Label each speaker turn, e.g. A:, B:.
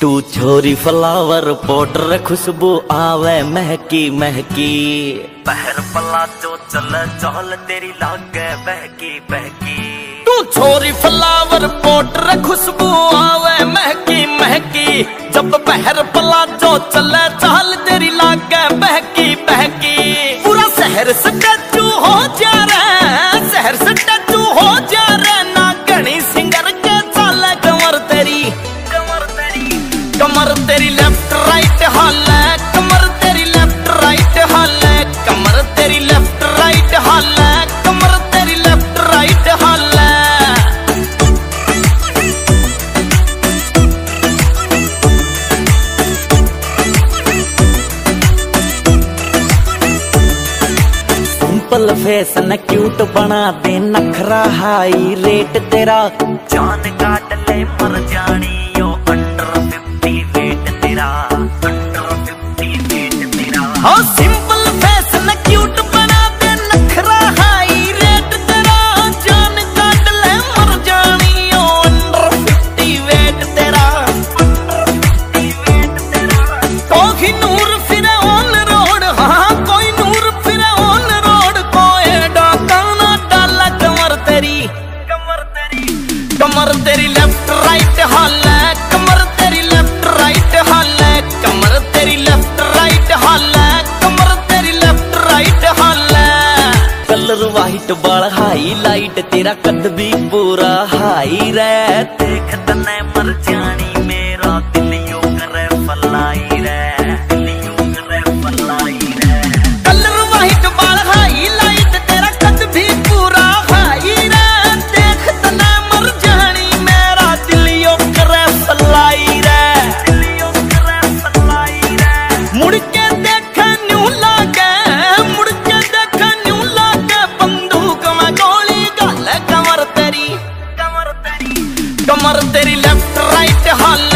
A: तू छोरी flower powder खुशबू आवे महकी महकी। पहर पला जो चल चल तेरी लागे बहकी बहकी। तू छोरी फ्लावर पाउडर खुशबू आवे महकी महकी। जब पहर पला जो चल चल तेरी लागे बहकी बहकी कमर तेरी लेफ़्ट राइट हाल है। कमर तेरी लेफ़्ट राइट हाल है। कमर तेरी लेफ़्ट राइट हाल है। कमर तेरी लेफ़्ट राइट हाल सिंपल फेस न क्यूट बना दे, नखरा हाई रेट तेरा। जान काट ले, मर जानी। तेरा हाँ हाई, लाइट तेरा कद भी हाई। मर बाल हाई, लाइट तेरा कद भी पूरा हाई। रे देख तने मर जानी, मेरा दिल यूँ फलाई करे फलाई रे मुड़ के कमर तेरी लेफ़्ट राइट हाल